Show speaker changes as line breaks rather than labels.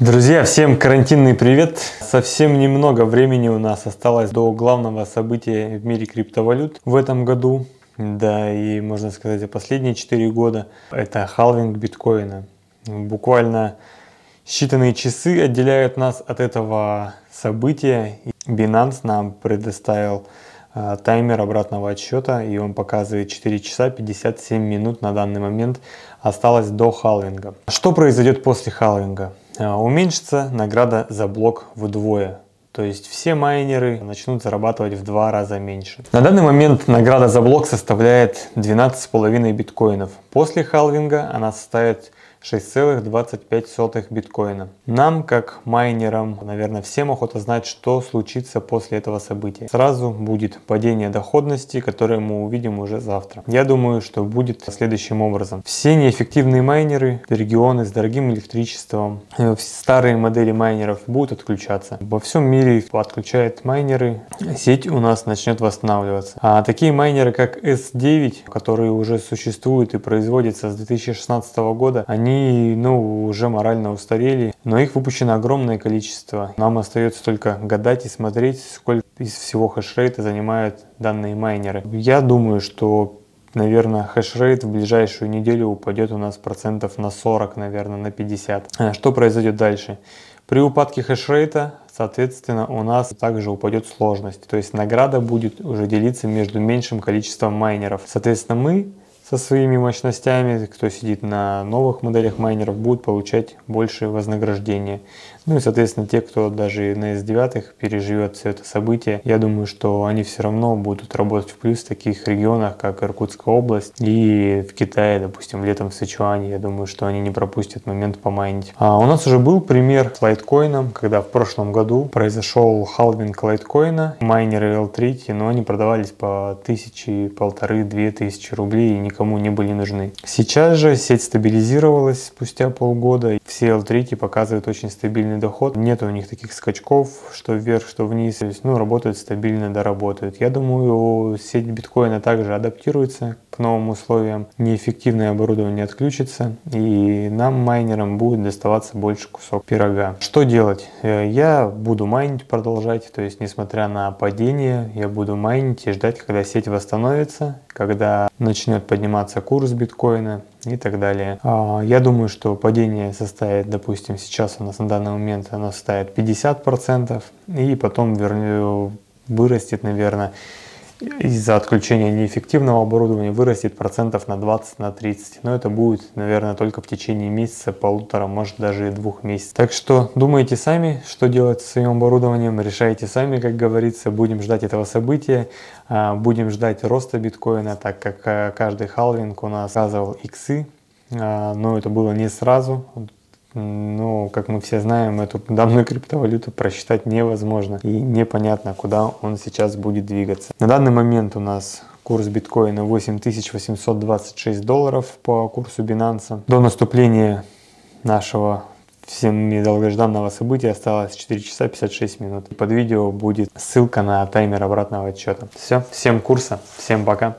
Друзья, всем карантинный привет! Совсем немного времени у нас осталось до главного события в мире криптовалют в этом году. Да, и можно сказать, за последние 4 года это халвинг биткоина. Буквально считанные часы отделяют нас от этого события. Binance нам предоставил а, таймер обратного отсчета, и он показывает 4 часа 57 минут на данный момент осталось до халвинга. Что произойдет после халвинга? А, уменьшится награда за блок вдвое. То есть все майнеры начнут зарабатывать в два раза меньше. На данный момент награда за блок составляет 12,5 биткоинов. После халвинга она составит 6,25 биткоина. Нам, как майнерам, наверное, всем охота знать, что случится после этого события. Сразу будет падение доходности, которое мы увидим уже завтра. Я думаю, что будет следующим образом. Все неэффективные майнеры, регионы с дорогим электричеством, э, старые модели майнеров будут отключаться. Во всем мире отключают майнеры, сеть у нас начнет восстанавливаться. А такие майнеры, как S9, которые уже существуют и производятся с 2016 года, они они ну, уже морально устарели, но их выпущено огромное количество. Нам остается только гадать и смотреть, сколько из всего хешрейта занимают данные майнеры. Я думаю, что наверное, хешрейт в ближайшую неделю упадет у нас процентов на 40, наверное, на 50. А что произойдет дальше? При упадке хешрейта, соответственно, у нас также упадет сложность. То есть награда будет уже делиться между меньшим количеством майнеров. Соответственно, мы со своими мощностями, кто сидит на новых моделях майнеров, будут получать большее вознаграждение. Ну и, соответственно, те, кто даже на S9 переживет все это событие, я думаю, что они все равно будут работать в плюс в таких регионах, как Иркутская область и в Китае, допустим, летом в Сычуане. Я думаю, что они не пропустят момент помайнить. А у нас уже был пример с лайткоином, когда в прошлом году произошел халвинг лайткоина, майнеры L3, но они продавались по тысячи, полторы, две тысячи рублей и никому не были нужны. Сейчас же сеть стабилизировалась спустя полгода. Все L3 показывают очень стабильный стабильный доход, нет у них таких скачков, что вверх, что вниз, то есть, ну, работают стабильно, доработают. Я думаю, сеть биткоина также адаптируется к новым условиям, неэффективное оборудование отключится, и нам, майнерам, будет доставаться больше кусок пирога. Что делать? Э, я буду майнить продолжать, то есть, несмотря на падение, я буду майнить и ждать, когда сеть восстановится, когда начнет подниматься курс биткоина и так далее. А, я думаю, что падение составит, допустим, сейчас у нас на данный момент оно составит 50%, и потом вернее, вырастет, наверное, из-за отключения неэффективного оборудования вырастет процентов на 20, на 30. Но это будет, наверное, только в течение месяца, полутора, может даже и двух месяцев. Так что думайте сами, что делать со своим оборудованием, решайте сами, как говорится. Будем ждать этого события, а, будем ждать роста биткоина, так как а, каждый халвинг у нас показывал иксы, а, но это было не сразу. Но, как мы все знаем, эту данную криптовалюту просчитать невозможно. И непонятно, куда он сейчас будет двигаться. На данный момент у нас курс биткоина 8826 долларов по курсу Binance. До наступления нашего всем долгожданного события осталось 4 часа 56 минут. Под видео будет ссылка на таймер обратного отчета. Все, всем курса, всем пока.